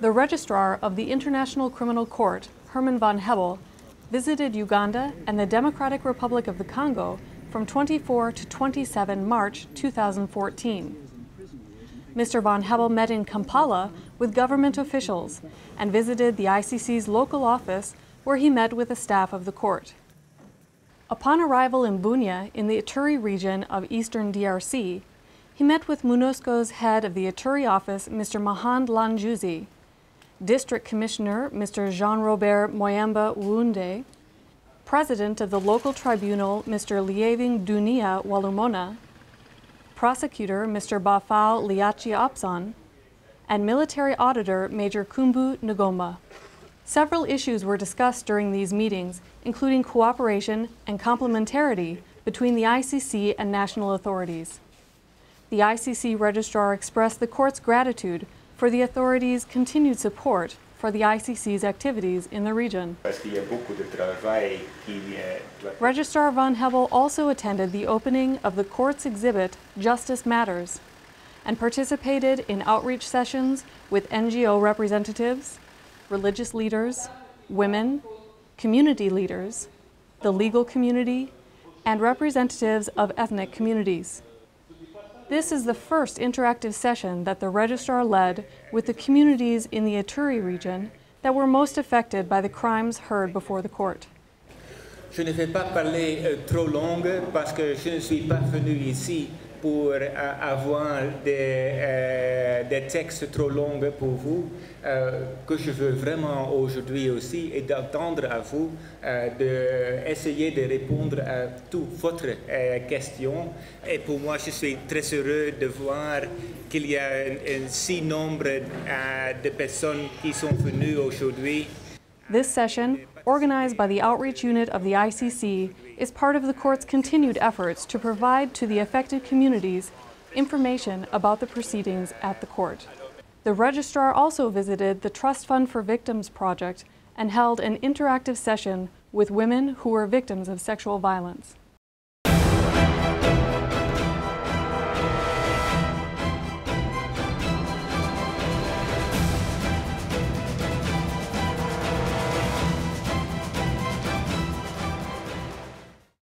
The registrar of the International Criminal Court, Herman von Hebel, visited Uganda and the Democratic Republic of the Congo from 24 to 27 March 2014. Mr. von Hebel met in Kampala with government officials and visited the ICC's local office where he met with the staff of the court. Upon arrival in Bunia in the Ituri region of eastern DRC, he met with MONUSCO's head of the Ituri office, Mr. Mahand Lanjuzi, District Commissioner Mr. Jean-Robert Moyamba Wounde, President of the local tribunal Mr. Lieving Dunia Walumona, Prosecutor Mr. Bafao Liachi Opson, and Military Auditor Major Kumbu Ngoma. Several issues were discussed during these meetings, including cooperation and complementarity between the ICC and national authorities. The ICC Registrar expressed the Court's gratitude for the authorities' continued support for the ICC's activities in the region. Registrar von Hebel also attended the opening of the Court's exhibit Justice Matters and participated in outreach sessions with NGO representatives, religious leaders, women, community leaders, the legal community, and representatives of ethnic communities. This is the first interactive session that the registrar led with the communities in the Ituri region that were most affected by the crimes heard before the court. Je ne vais pas parler euh, trop long parce que je ne suis pas venu ici pour euh, avoir des, euh, des, textes trop longs pour vous. Euh, que je veux vraiment aujourd'hui aussi et d'attendre à vous euh, d'essayer de, répondre à toutes votre euh, questions. Et pour moi, je suis très heureux de voir qu'il y a un, un si nombre de personnes qui sont venues aujourd'hui. This session, organized by the Outreach Unit of the ICC, is part of the Court's continued efforts to provide to the affected communities information about the proceedings at the Court. The Registrar also visited the Trust Fund for Victims project and held an interactive session with women who were victims of sexual violence.